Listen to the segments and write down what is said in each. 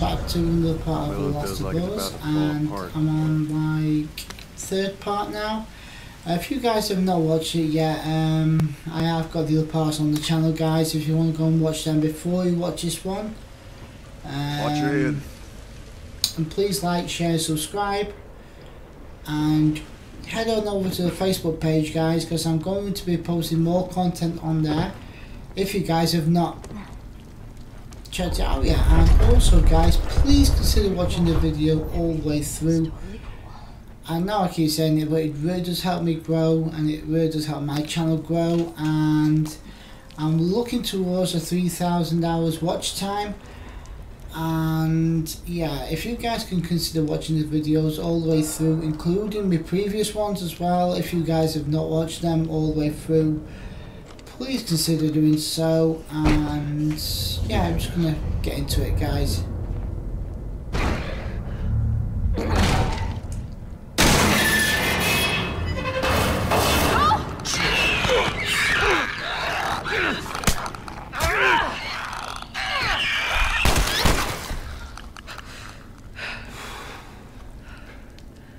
Back to another part of The Last of Us and I'm on like third part now. Uh, if you guys have not watched it yet, um, I have got the other parts on the channel guys if you want to go and watch them before you watch this one. Um, watch your head. And please like, share, subscribe and head on over to the Facebook page guys because I'm going to be posting more content on there if you guys have not yet and also guys please consider watching the video all the way through. I know I keep saying it but it really does help me grow and it really does help my channel grow. And I'm looking towards a 3000 hours watch time. And yeah if you guys can consider watching the videos all the way through including my previous ones as well if you guys have not watched them all the way through please consider doing so and yeah I'm just gonna get into it guys.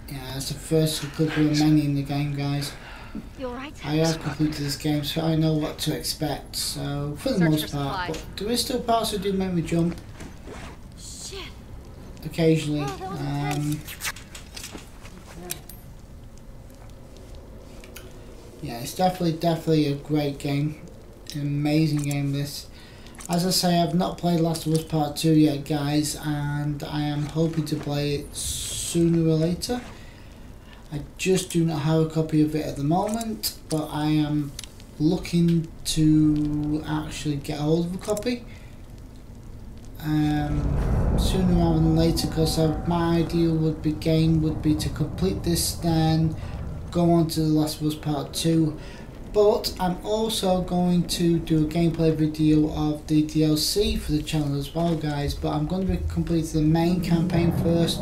Yeah that's the first couple of many in the game guys You alright? I have completed this game, so I know what to expect. So, for the Search most for part, supplies. but there is still parts that do make me jump Shit. occasionally. Oh, Um, yeah, it's definitely, definitely a great game, an amazing game. This, as I say, I've not played Last of Us Part Two yet, guys, and I am hoping to play it sooner or later. I just do not have a copy of it at the moment, but I am looking to actually get hold of a copy. Um, sooner rather than later because my ideal would be game would be to complete this then go on to the Last of Us Part 2 but I'm also going to do a gameplay video of the DLC for the channel as well guys. But I'm going to be completing the main campaign first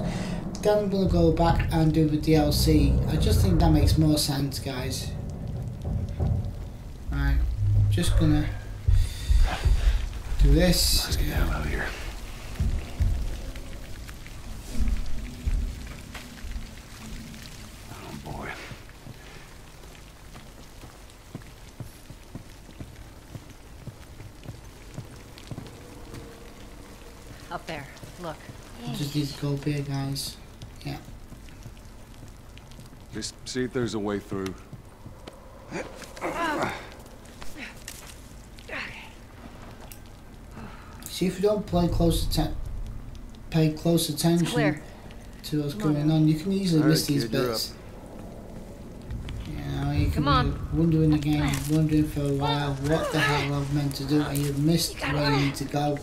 then I'm going to go back and do the DLC I just think that makes more sense guys right just gonna do this Let's get out of here. Oh boy. Up there. Look. just need to go up here guys Just see if there's a way through. See if you don't play close atten- pay close attention to what's Come going now. on, you can easily All miss right, these kid, bits. You know, you can Come be on. wondering the game, wondering for a while what the hell I'm meant to do, and you've missed You where you need to go.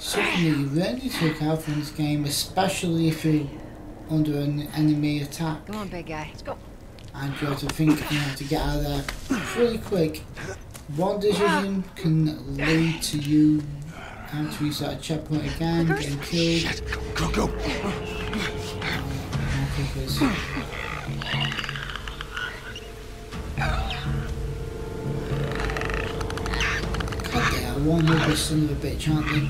Something that you really need to look out from this game, especially if you're under an enemy attack, Come on, big guy. Let's go. and you have to think you have to get out of there pretty quick. One decision can lead to you having to reset a checkpoint again, getting killed. Shit. Go, go, go. Because God, they are one hopeless son of a bitch, aren't they?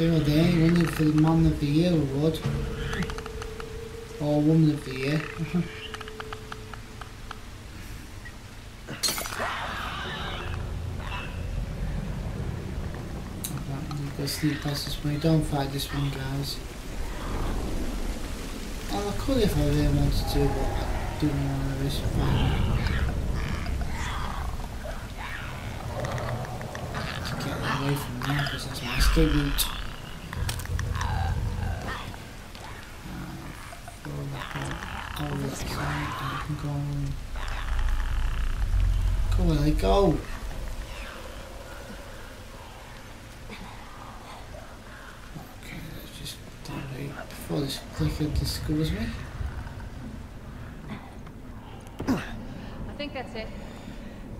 They ain't winning for the Man of the Year award. Or Woman of the Year. Sneak past this way. Don't fight this one, guys. Well, I could if I really wanted to, but I do want to risk fighting. To get away from there, because that's my escape route. Uh, go back out over the side, and I can go on. Go where go. Okay, let's just delete before this clicker discovers me. I think that's it.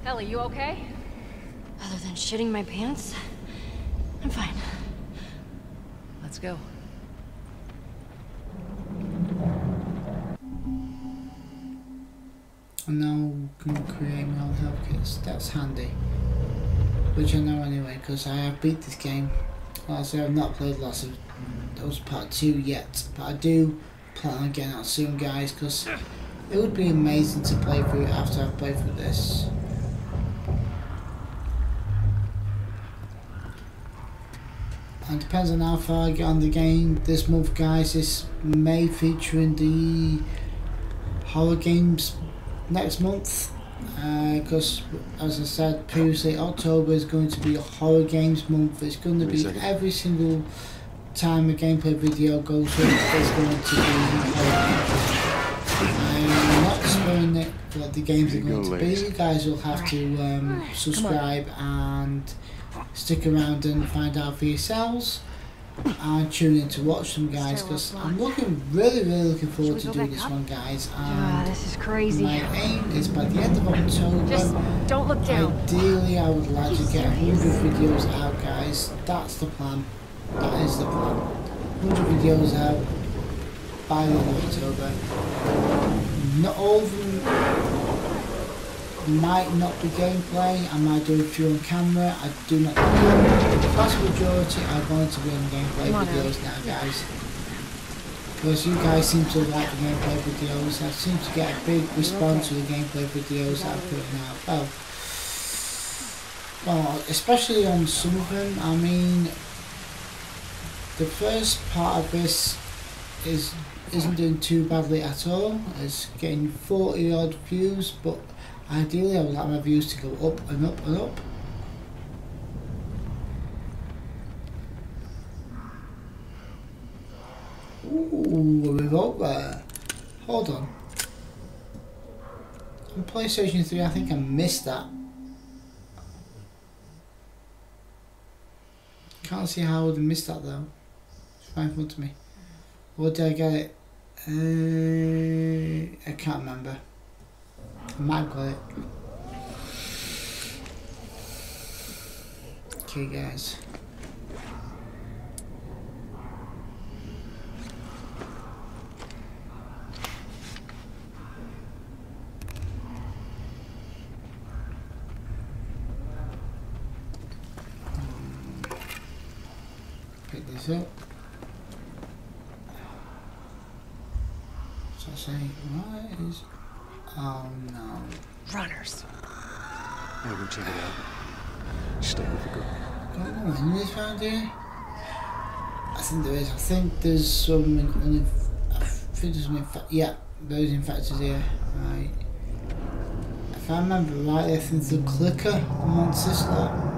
Ellie, you okay? Other than shitting my pants, I'm fine. Let's go. And now can create my own health kits. That's handy. which I know anyway because I have beat this game. Like I say, I've not played Last of Us part two yet, but I do plan on getting out soon, guys, because it would be amazing to play through after I've played through this. And depends on how far I get on the game this month, guys. This may feature in the horror games next month because uh, as I said previously October is going to be a horror games month it's going to be second. every single time a gameplay video goes up there's going to be horror games. I'm not spoiling it what the games are going go, to be ladies. you guys will have to um, subscribe and stick around and find out for yourselves and tune in to watch them guys because. I'm looking really really looking forward to doing this up? one guys and this is crazy. my aim is by the end of October Just don't look down. Ideally, I would like to get 100 videos out, guys. That's the plan. That is the plan. 100 videos out by the end of October. Not all of them might not be gameplay. I might do a few on camera. I do not know. The vast majority are going to be on gameplay videos now, guys. Because you guys seem to like the gameplay videos. I seem to get a big response to the gameplay videos that I'm putting out. Well, well, especially on some of them. I mean, the first part of this is isn't doing too badly at all. It's getting 40 odd views, but ideally I would like my views to go up and up and up. Ooh, a remote there. Hold on. On PlayStation 3, I think I missed that. Can't see how I would have missed that though. It's right in front me. Or did I get it? Uh, I can't remember. It. Okay, guys. Pick this up. So I say, is. Oh no. Runners. Yeah, go check it out. Stay with the girl. Got no enemies around oh, here? I think there is. I think there's some. In, in, I think there's some. Infa- yeah, there's infected here. Right. If I remember right, I think the clicker amongst this lot.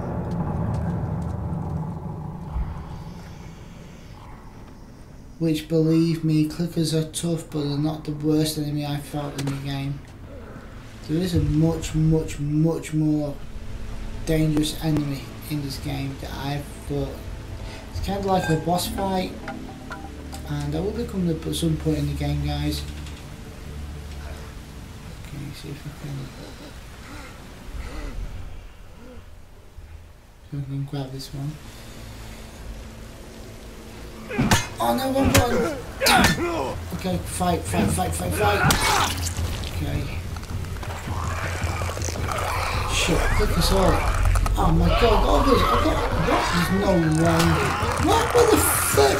Which, believe me, clickers are tough, but they're not the worst enemy I fought in the game. There is a much, much, much more dangerous enemy in this game that I've fought. It's kind of like a boss fight, and that will become up at some point in the game, guys. Okay, see if I can. I can grab this one. Oh no, one button! Okay, fight, fight, fight, fight, fight! Okay. Shit, click us all. Oh my god, all this, I got, what? There's no way. What, what the fuck?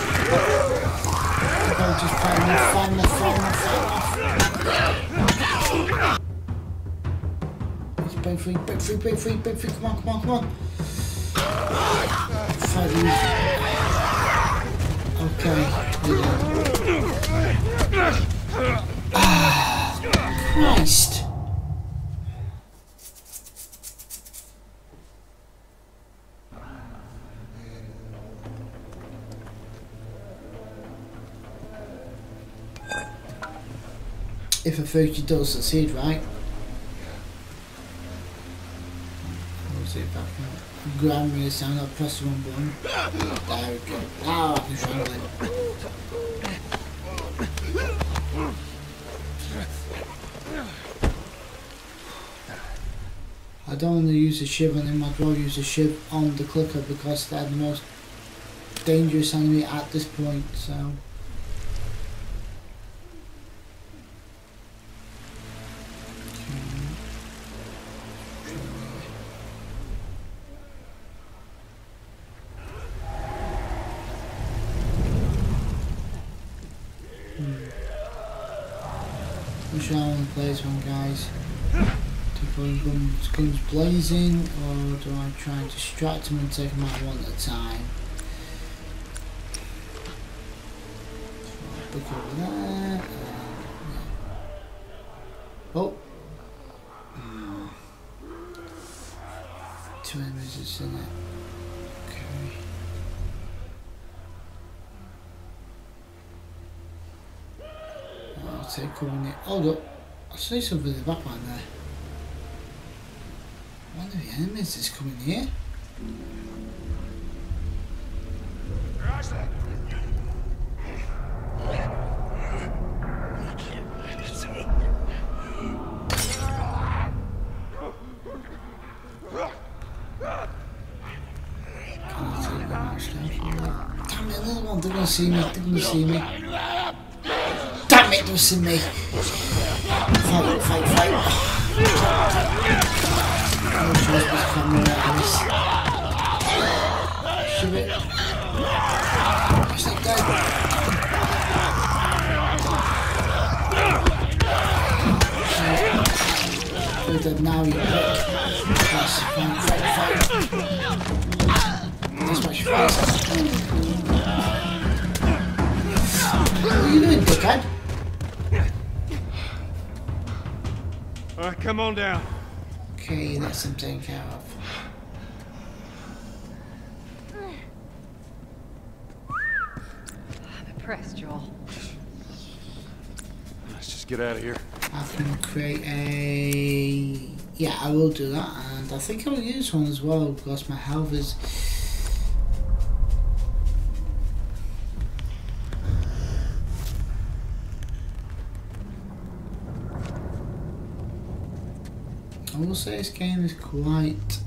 Okay, just fight me, fight me, fight me, fight me. Break free, break free, break free, break free, come on, come on, come on. Fight. Okay, Christ. If a Fuji does succeed, right? Press the wrong button. There we go. I. I don't want to use a shiv on him, I'd rather use a shiv on the clicker because they're the most dangerous enemy at this point, so. Guns, blazing, or do I try and distract him and take him out one at a time? Look over there. Oh. Two enemies is in it. Okay. I'll take cover in it. Hold up. I see something in the background there. The enemies is coming here. Damn it, another one. They're gonna see me. They're gonna see me. Damn it, they'll see me. Now, you prick. Yes, fight, fight, fight. That's what she. What are you doing, dickhead? All right, come on down. Okay, that's him taken care of. I'm impressed, Joel. Let's just get out of here. I can create a... Yeah, I will do that, and I think I will use one as well, because my health is... I will say this game is quite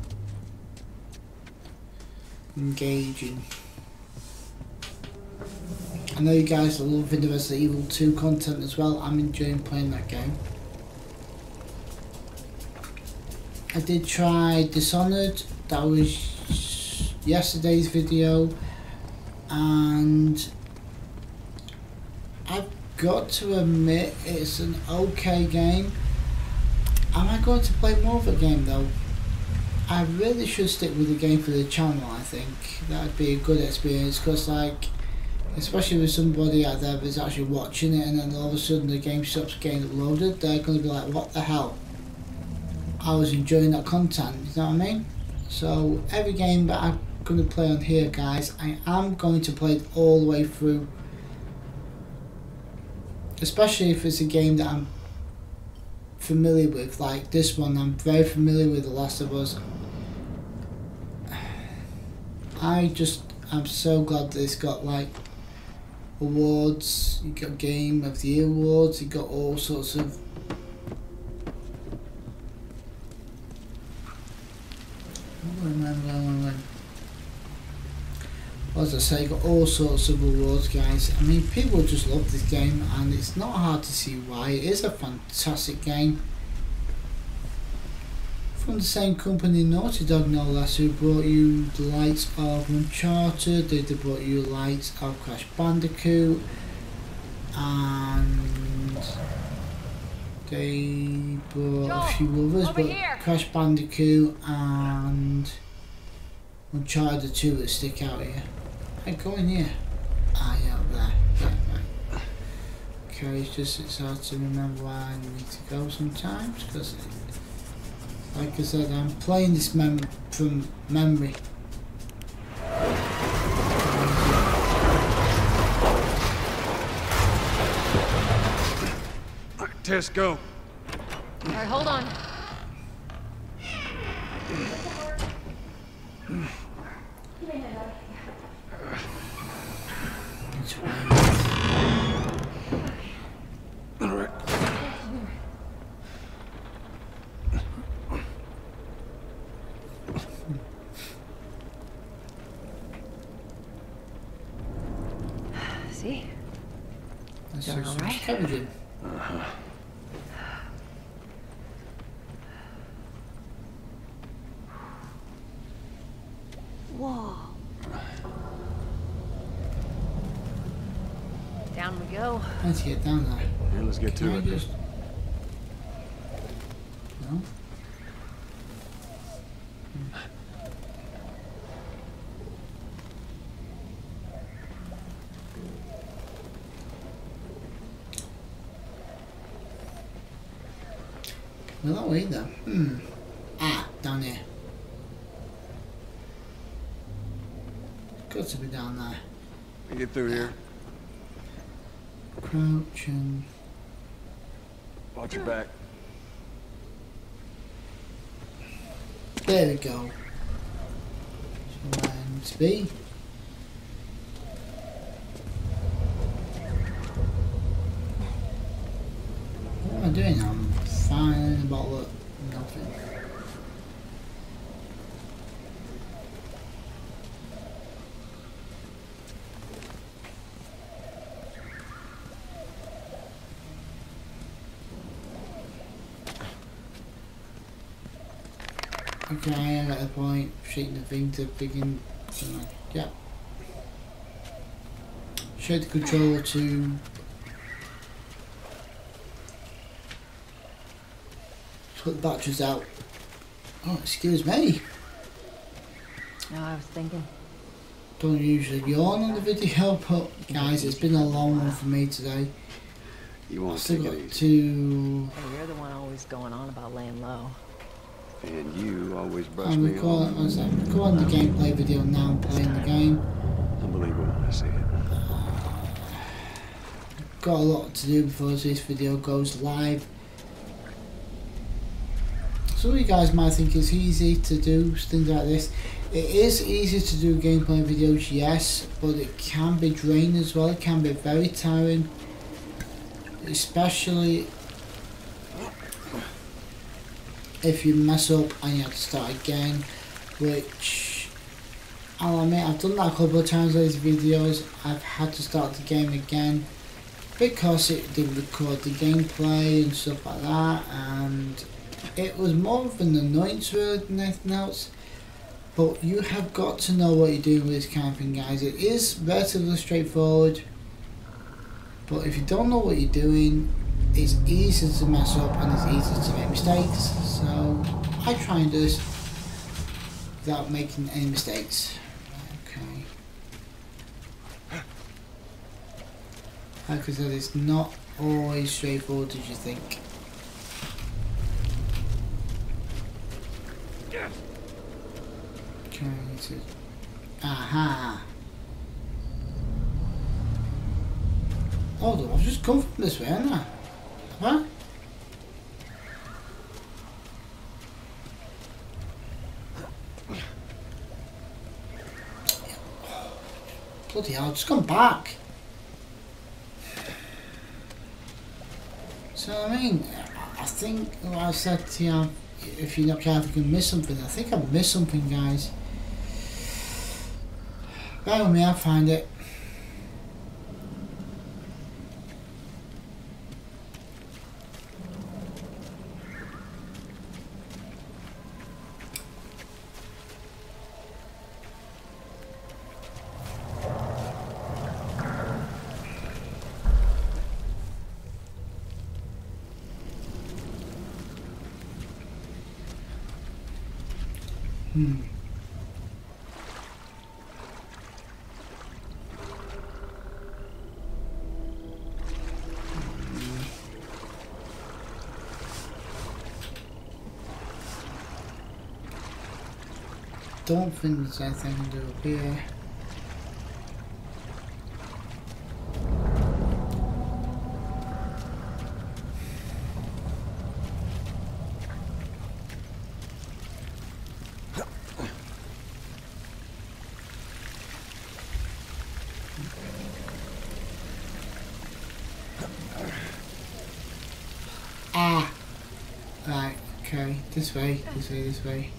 engaging. I know you guys are loving the Resident Evil 2 content as well. I'm enjoying playing that game. I did try Dishonored. That was yesterday's video. And I've got to admit it's an okay game. Am I going to play more of a game though? I really should stick with the game for the channel I think. That would be a good experience because like especially with somebody out there that's actually watching it and then all of a sudden the game stops getting uploaded, they're going to be like, what the hell? I was enjoying that content, you know what I mean? So every game that I'm going to play on here, guys, I am going to play it all the way through. Especially if it's a game that I'm familiar with, like this one, I'm very familiar with The Last of Us. I just, I'm so glad that it's got like awards, you got Game of the Year awards, you got all sorts of As I say, you got all sorts of awards, guys. I mean, people just love this game, and it's not hard to see why. It is a fantastic game. From the same company, Naughty Dog, no less, who brought you the likes of Uncharted, they they brought you the likes of Crash Bandicoot, and they brought a few others, but here. Crash Bandicoot and Uncharted 2 that stick out here. Hey, go in here. Ah, yeah, up there. Yeah. Okay, it's just it's hard to remember where I need to go sometimes because, like I said, I'm playing this mem from memory. All right, Tess, go. All right, hold on. It's right. All right. See? That's Doing just all right? scavenging. Uh-huh. Whoa. Down we go. Let's get down there. Yeah, let's get Can to I it. just No. No that way either. Hmm. Ah, down here. Got to be down there. You get through here. Crouch and Watch your back. there we go. So where I need to be. What am I doing? I'm finding a bottle of nothing. Okay, I uh, got the point. Shake the thing to begin. Yeah. Shake the controller to. Put the batteries out. Oh, excuse me. No, I was thinking. Don't usually yawn on the video, but guys, it's been a long one for me today. You want to? won't still take got it easy. to. Hey, you're the one always going on about laying low. And you always brush I'm me recording, off. I'm recording the gameplay video now. I'm playing the game. Unbelievable when I see it. got a lot to do before this video goes live. Some of you guys might think it's easy to do things like this. It is easy to do gameplay videos, yes, but it can be draining as well. It can be very tiring, especially if you mess up and you have to start again, which I'll admit I've done that a couple of times with these videos. I've had to start the game again because it didn't record the gameplay and stuff like that and it was more of an annoyance really than anything else but you have got to know what you're doing with this kind of thing guys it is relatively straightforward but if you don't know what you're doing it's easy to mess up and it's easy to make mistakes so I try and do this without making any mistakes okay like I said, it's not always straightforward as you think. Okay, to... Aha! Hold on, I've just come from this way, haven't I? I? Bloody hell, just come back. So I mean, I think like I said to you, if you're not careful, you can miss something. I think I've missed something, guys. Bear with me, I'll find it. Hmm. Anything I can do here. Ah! Right, okay. This way, this way, this way.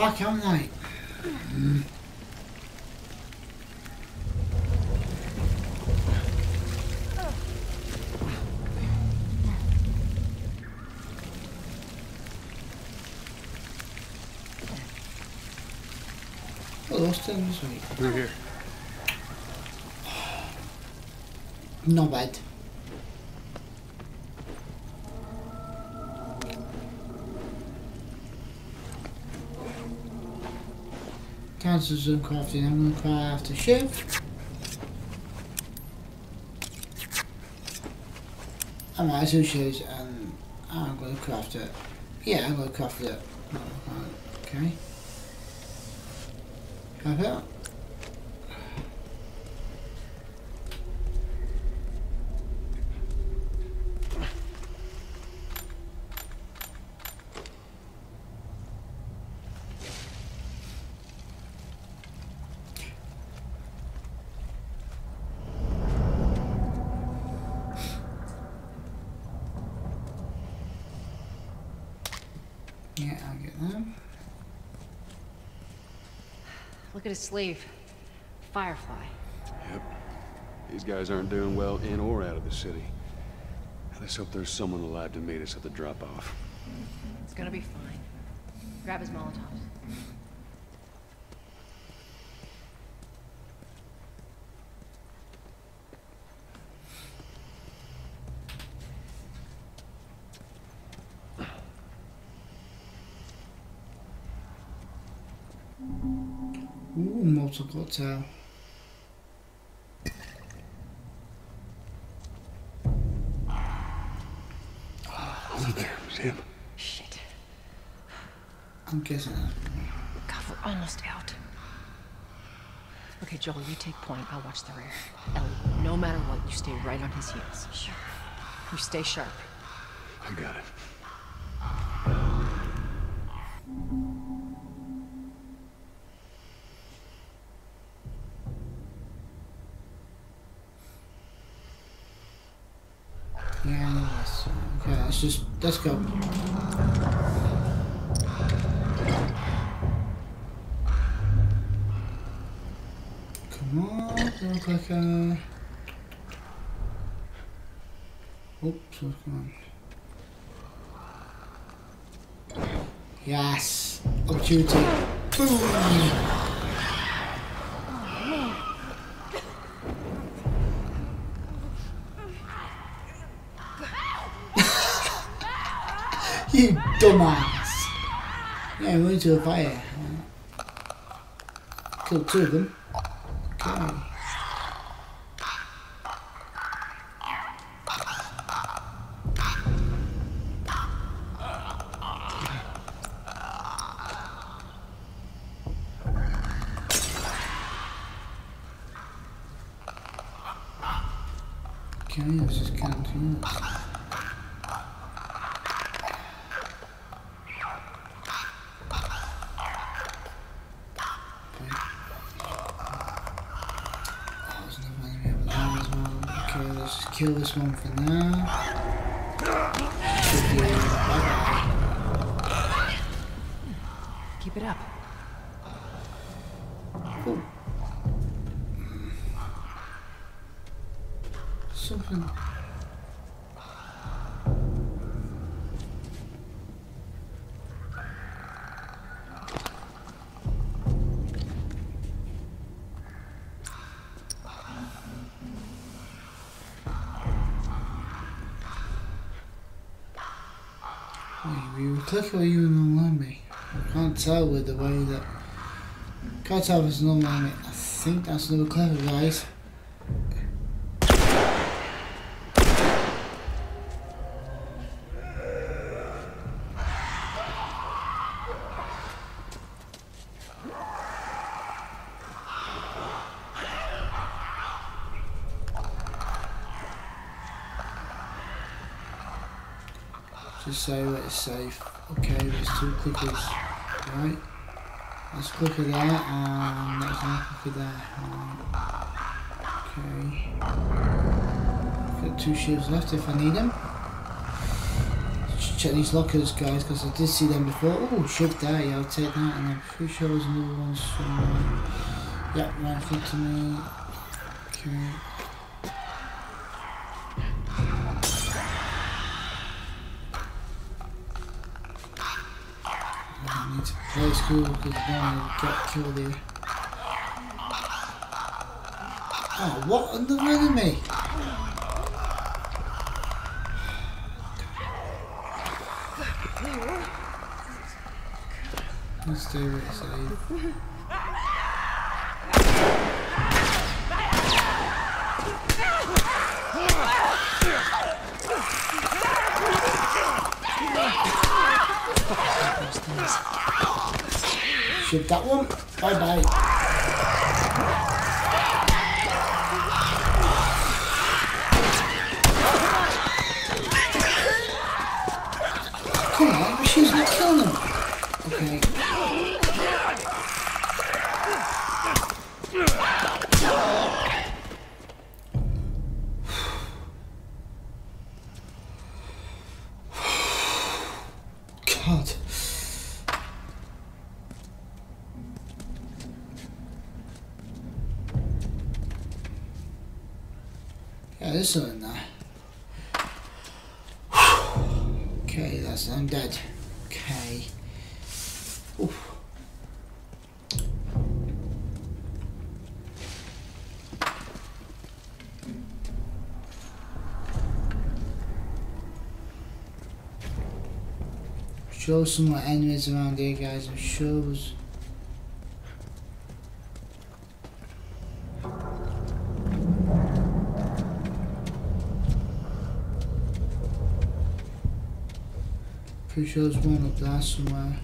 Fuck, I'm like... Those things? Right here. Not bad. Cancel zoom crafting. I'm gonna craft a shiv. I might as well shows and I'm gonna craft it. Yeah, I'm gonna craft it. Okay. Have it. Yeah, I'll get them. Look at his sleeve. Firefly. Yep. These guys aren't doing well in or out of the city. Let's hope there's someone alive to meet us at the drop-off. It's gonna be fine. Grab his Molotovs. Ooh, Molotov cocktail. Over there, it's him. Shit. I'm guessing. God, we're almost out. Okay, Joel, you take point. I'll watch the rear. Ellie, no matter what, you stay right on his heels. Sure. You stay sharp. I got it. Let's just let's go. Come on, look like a. Oops, come on. Yes, opportunity. Boom. Dumbass. Yeah, we went to a fire. Killed two of them. Okay. Okay, let's just continue. Kill this one for now. Keep it up. Click or you online me? I can't tell with the way that. Can't tell if it's an online. I think that's another clicker guys. Just say that it's safe. Okay, there's two clickers. Right. Let's click it there and let's click there. Okay. Got two shields left if I need them. Check these lockers guys because I did see them before. Oh, shift there, yeah I'll take that and I'm pretty sure there's another one somewhere. Yep, right in front of me. Okay. That was cool because Daniel got killed there. Oh, what in the enemy? Let's stay right side. Shoot that one. Bye bye. Come on, but she's not killing him. Okay. God. Yeah, there's something there. I'm dead. Okay. Oof. Sure some more enemies around here guys, I'm sure Pretty sure there's one up there somewhere.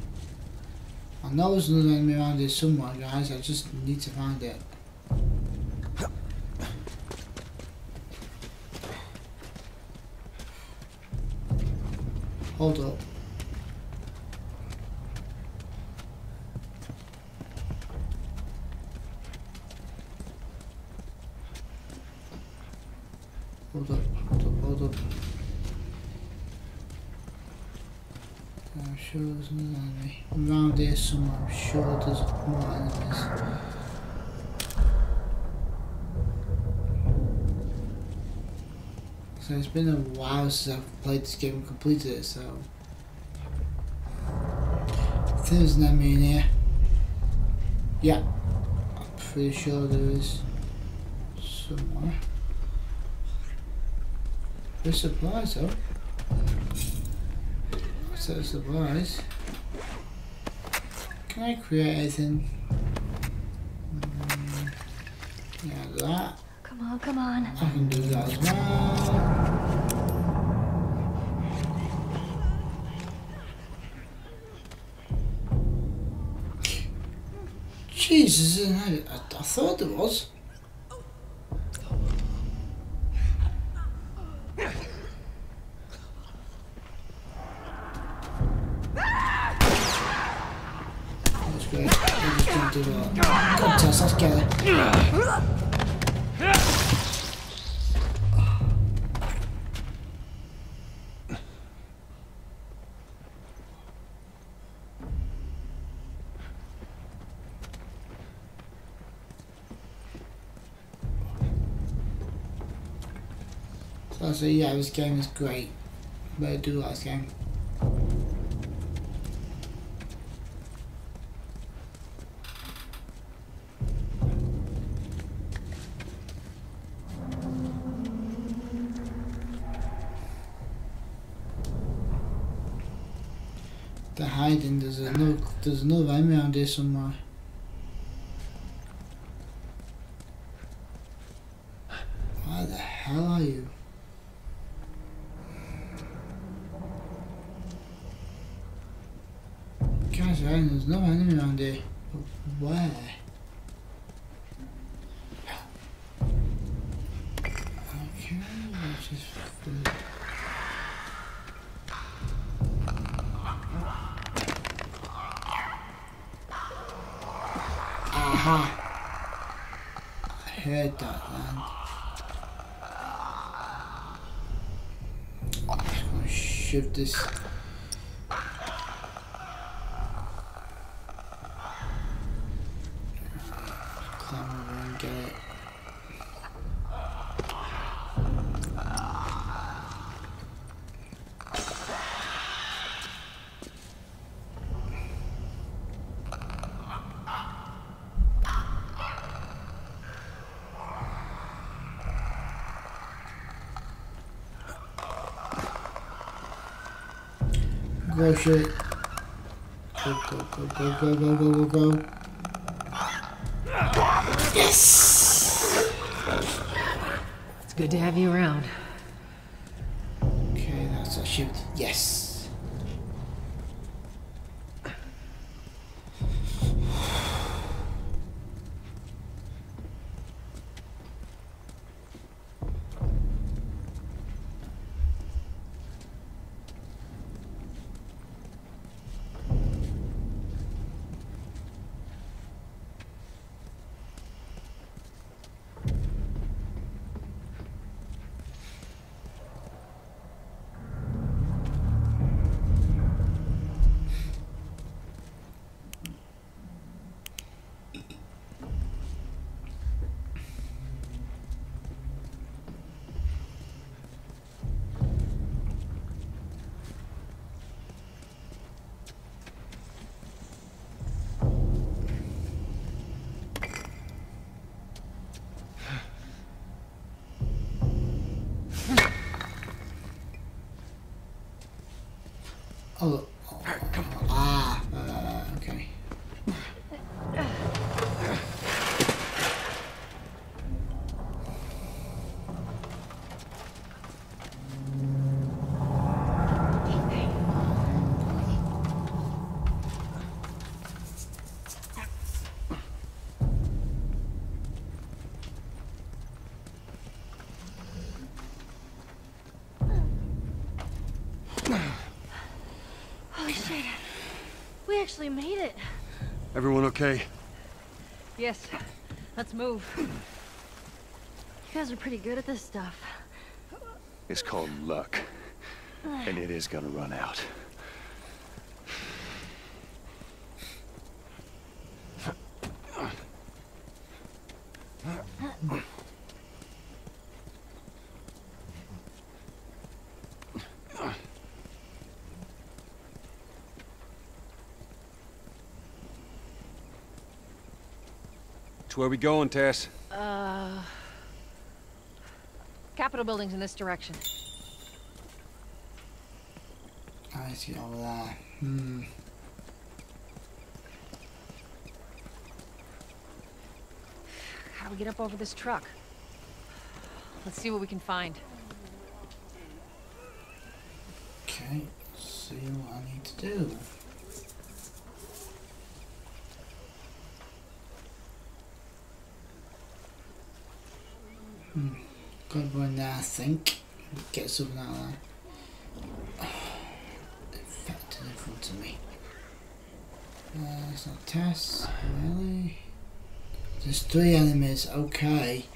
I know there's another enemy around here somewhere, guys. I just need to find it. Hold up. Hold up, hold up, hold up. I'm sure there's another enemy. Around here I'm sure there's. So it's been a while since I've played this game and completed it, so... There's an enemy in here. Yeah. I'm pretty sure there is somewhere. There's supplies though. Set of supplies. Can I create anything? Mm, yeah, that. Come on, come on. I can do that as well. Jesus, I, I, I thought there was. So yeah, this game is great. But I do like this game. They're hiding. There's another. There's another enemy around here somewhere. Where the hell are you? Guys, right, no enemy around here. But where? Okay, let's just. Aha! I heard that then. I'm just gonna shift this. Climb over and get it. Go shit. Go, go, go, go, go, go, go, go, go. Yes! It's good to have you around. Okay, that's a shoot. Yes. Oh, oh, ah, uh, okay. Holy shit. We actually made it. Everyone okay? Yes. Let's move. You guys are pretty good at this stuff. It's called luck. And it is gonna run out. So where we going, Tess? Uh. Capitol building's in this direction. I see over there. Hmm. How do we get up over this truck? Let's see what we can find. Okay, see what I need to do. Hmm. Got one there, I think. Get something out of there. Infected in front of me. Uh, it's not Tess, really. There's three enemies, okay.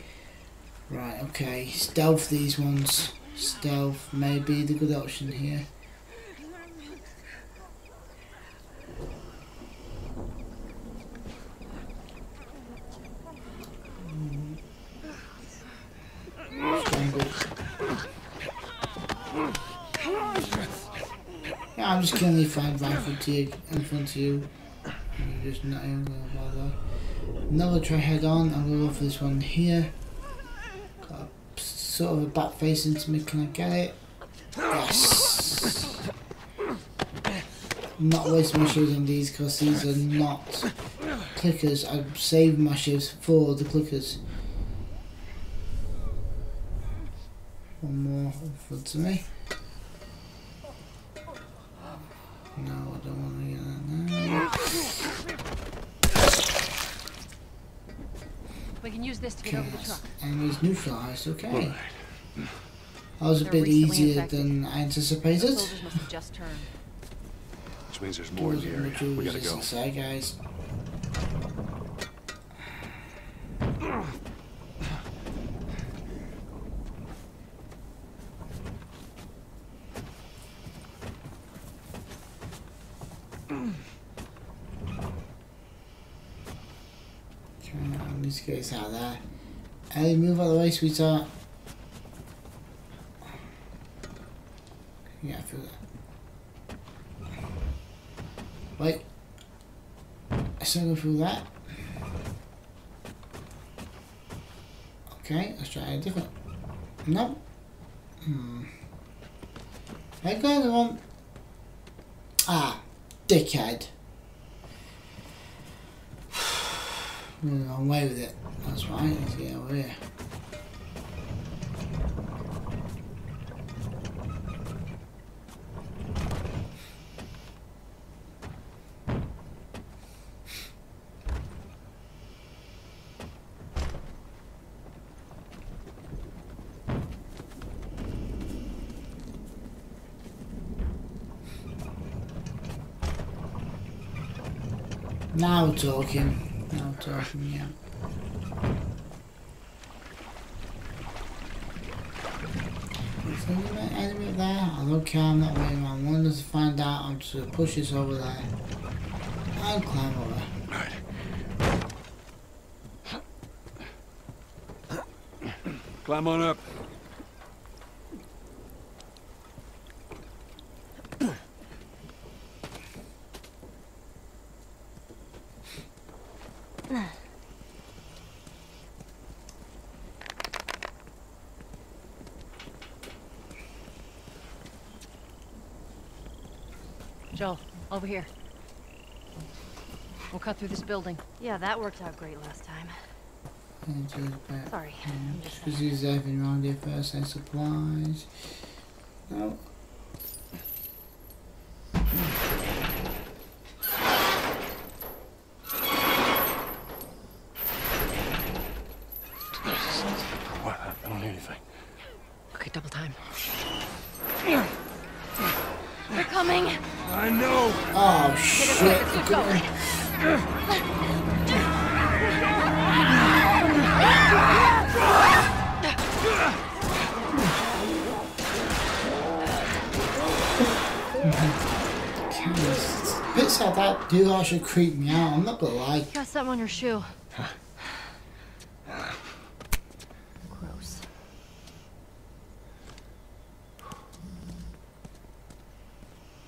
Right, okay. Stealth these ones. Stealth may be the good option here. Strangle. I'm the rifle to you in front of you. You're just not even gonna bother. Another try head on. I'm gonna go for this one here. Got a, sort of a back facing to me. Can I get it? Yes. not wasting my shields on these because these are not clickers. I saved my shields for the clickers. One more in front of me. No, I don't want to get that now. We can use this to get over the truck. Enemies neutralized, okay. Alright. That was a They're bit easier infected. than I anticipated. soldiers must have just turned. Which means there's more in the Doors area. We gotta go. Inside, guys. Okay, To get out of there. Ellie, move out of the way, sweetheart. Yeah, I feel that. Wait. I still go through that. Okay, let's try a different. No. Hmm. I got the one. Ah, dickhead. Moving on way with it. That's right, get over here. Now talking. Now we're talking, yeah. Is there an enemy up there? I don't care, I'm not waiting around. One to find out, I'm just gonna push this over there. And climb over. Climb on up. Joel, over here. We'll cut through this building. Yeah, that worked out great last time. And just. Sorry. I'm just Just use everything around here first and supplies. No. Actually creep me out, I'm not gonna lie. You Got something on your shoe. Gross.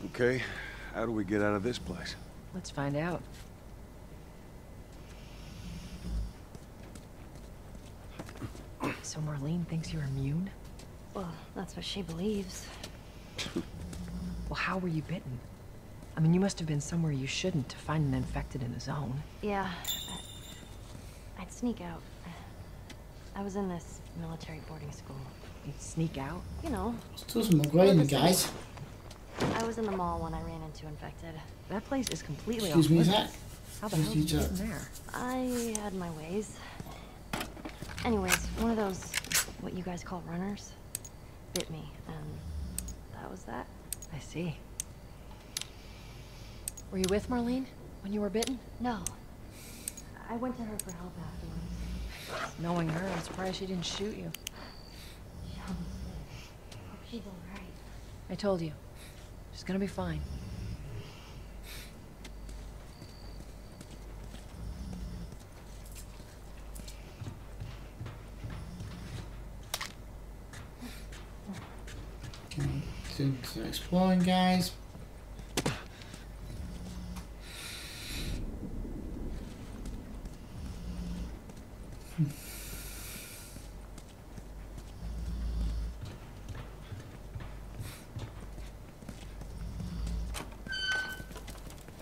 Okay, how do we get out of this place? Let's find out. So Marlene thinks you're immune? Well, that's what she believes. Well, how were you bitten? I mean, you must have been somewhere you shouldn't to find an infected in the zone. Yeah. I, I'd sneak out. I was in this military boarding school. You'd sneak out? You know, Still some upgrading, guys. I was in the mall when I ran into infected. That place is completely Excuse off me, limits. Zach. How the Excuse hell did you get in there? I had my ways. Anyways, one of those, what you guys call runners, bit me, and that was that. I see. Were you with Marlene when you were bitten? No. I went to her for help afterwards. Knowing her, I'm surprised she didn't shoot you. She hung sick. Hope she's alright. I told you. She's gonna be fine. Okay, so, so exploring, guys.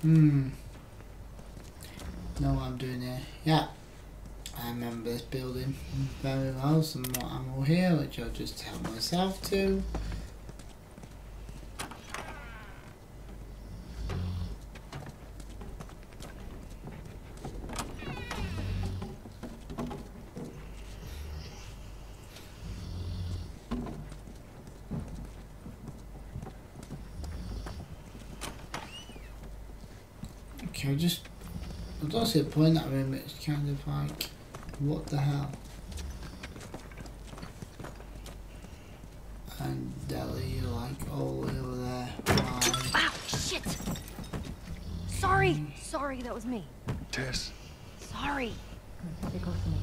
Hmm. Know what I'm doing here. Yeah. I remember this building very well, some more ammo here, which I'll just help myself to. Okay, just I don't see a point in that room. It's kind of like, what the hell? And Delhi, you're like all the way over there. Why? Ow! Shit! Sorry! Sorry, that was me. Tess, Sorry. Get close to me.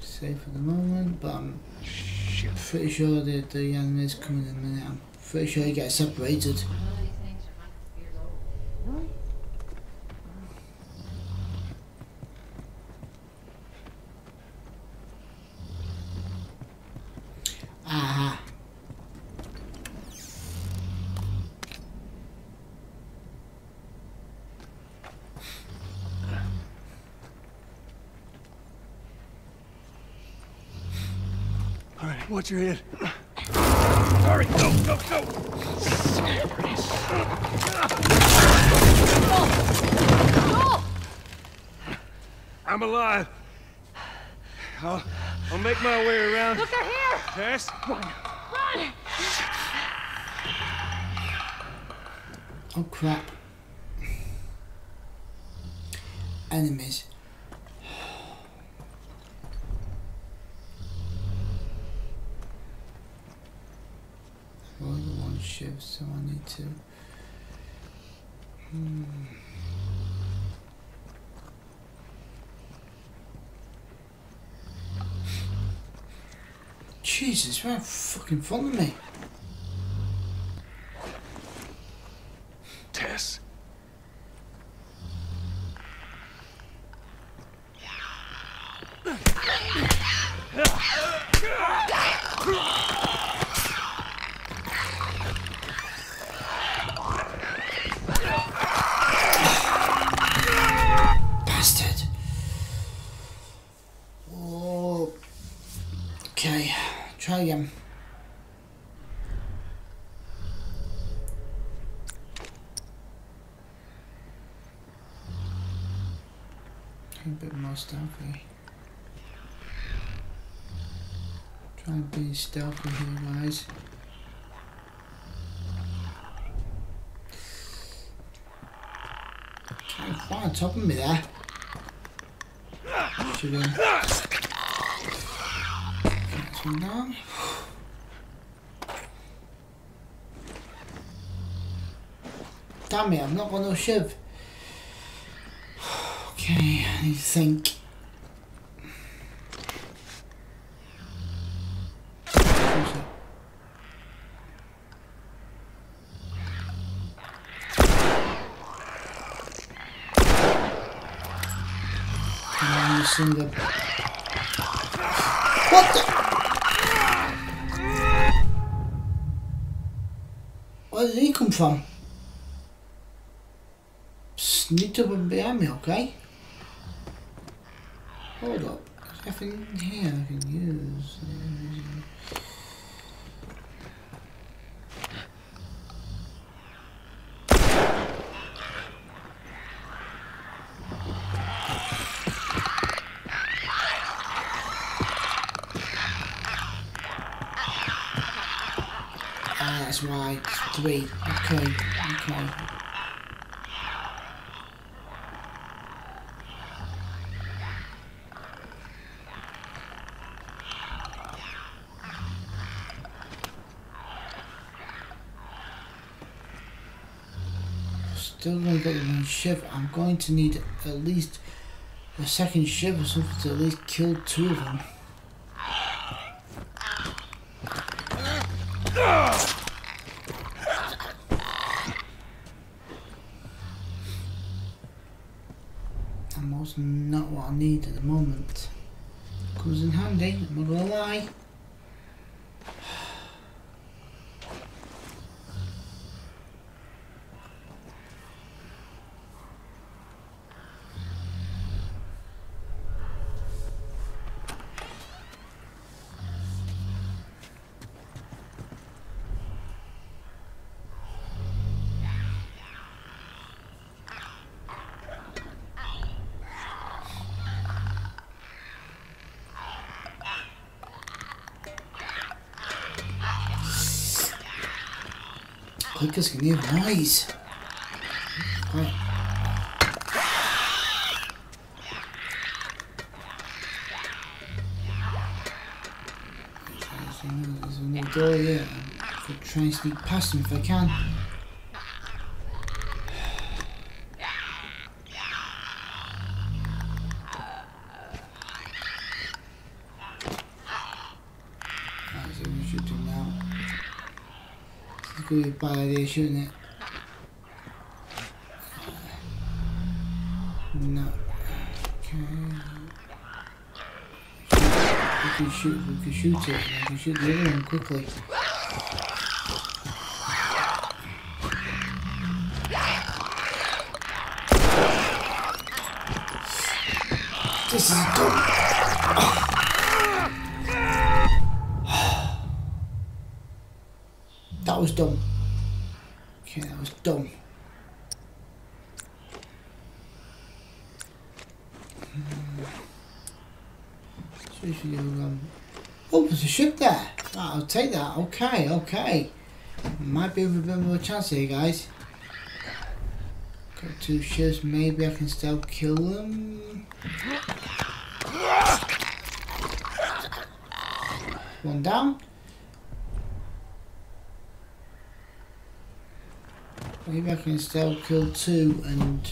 Safe at the moment, but I'm shit. pretty sure that the enemy's coming in a minute. I'm pretty sure he gets separated. Watch your head. Sorry, go, go, go! I'm alive. I'll, I'll make my way around. Look, they're here! Tess? Run! Oh crap. Enemies. Well, the one shift, so I need to. Jesus, in fucking of me. Tess? Bastard. Oh. Okay, try again. A bit more stealthy. Try to be stealthy here, guys. Try and fly on top of me there. Should one down. Damn it, I'm not gonna shiv. Okay, I think. What the? Where did he come from? Sneaked up and behind me, okay? Hold up. There's nothing here I can use. Ah, that's. It's three. Okay, okay. Still gonna get the one shiv. I'm going to need at least a second shiv or something to at least kill two of them. And most not what I need at the moment. Comes in handy, I'm not gonna lie. Noise. Right. There's another- There's another door here. I could try and sneak past them if I can. No. Okay. We can shoot. We can shoot it. I can shoot the other one quickly. This is dumb. that was dumb. Okay, that was dumb. Hmm. So if you, um, oh, there's a shiv there. Ah, I'll take that. Okay, okay. Might be a bit more chance here, guys. Got two shivs. Maybe I can still kill them. One down. Maybe I can still kill two and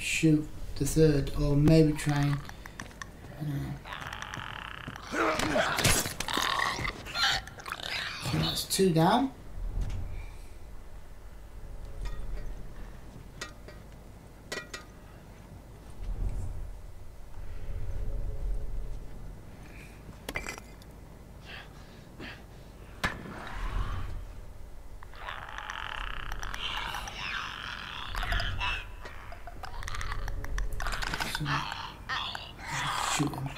shoot the third, or maybe try and. Uh, Okay, that's two down. So, shoot him.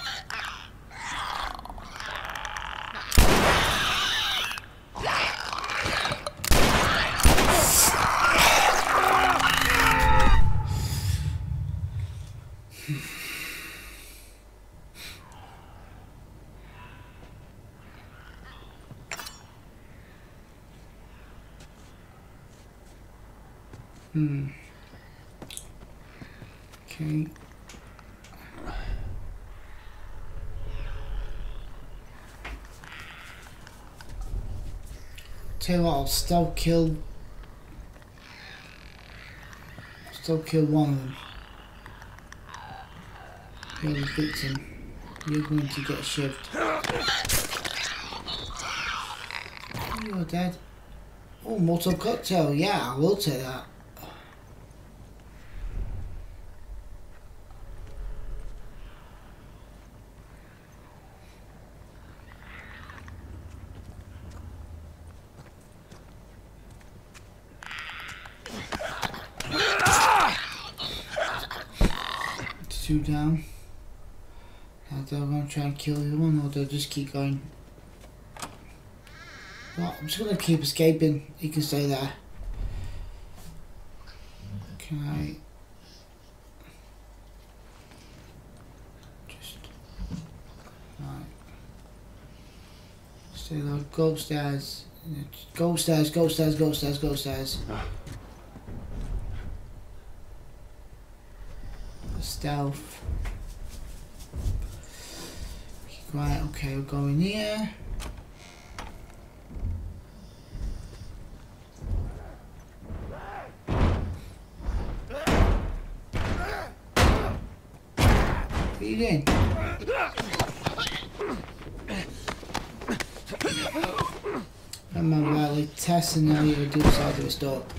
Hmm. Okay. I'll still kill. Still kill one of them. You're victim. You're going to get shivved. Oh, you're dead. Oh, Molotov cocktail. Yeah, I will take that. Two down. Now they're going to try and kill one, or they'll just keep going. Well, I'm just going to keep escaping. You can stay there. Okay. Just. Right. Stay there. Go upstairs. Go upstairs, go upstairs, go upstairs, go upstairs. Stealth. Right, okay, we're going here. What are you doing? Remember, like, Tess and Elliot will do side of a stop.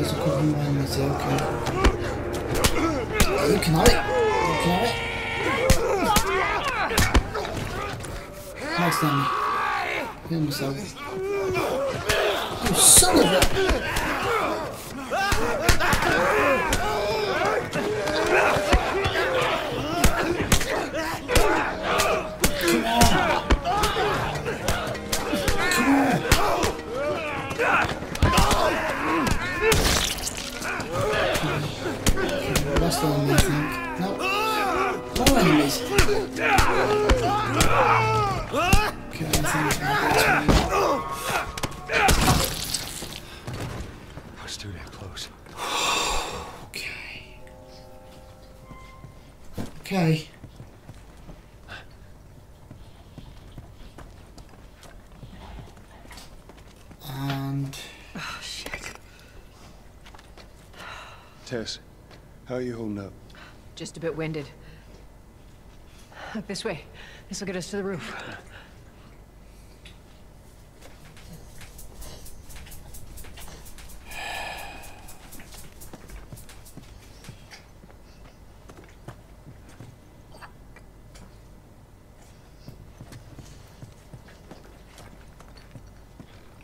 Okay, there's a couple more enemies there, okay. You can have it. Can have. Thanks, Danny. Kill myself. You son of a... a bit winded. Look this way. This will get us to the roof.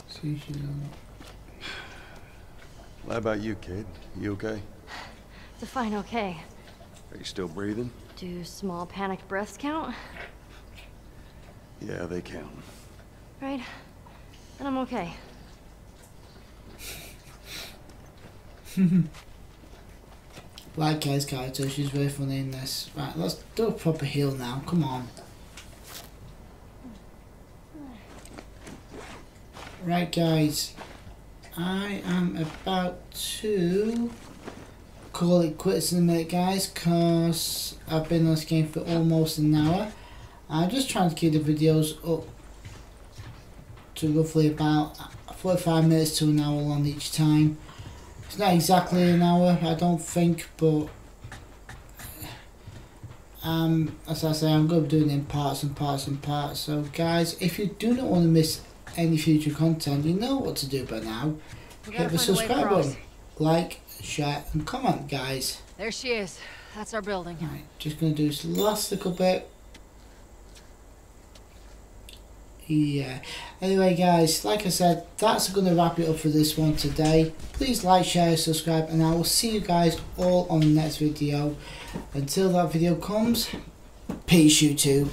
See, she's on. How about you, kid? You okay? Define okay. Are you still breathing? Do small panicked breaths count? Yeah, they count. Right? Then I'm okay. Like Kay's character, she's very funny in this. Right, let's do a proper heal now. Come on. Right, guys. I am about to call it quits in a minute, guys, because I've been on this game for almost an hour. I'm just trying to keep the videos up to roughly about 45 minutes to an hour long each time. It's not exactly an hour, I don't think, but um, as I say, I'm going to be doing it in parts and parts and parts. So, guys, if you do not want to miss any future content, you know what to do by now. Hit the subscribe button, like, share, and come on, guys. There she is. That's our building. Right, just going to do this last little bit. Yeah. Anyway, guys, like I said, that's going to wrap it up for this one today. Please like, share, subscribe, and I will see you guys all on the next video. Until that video comes, peace, you two.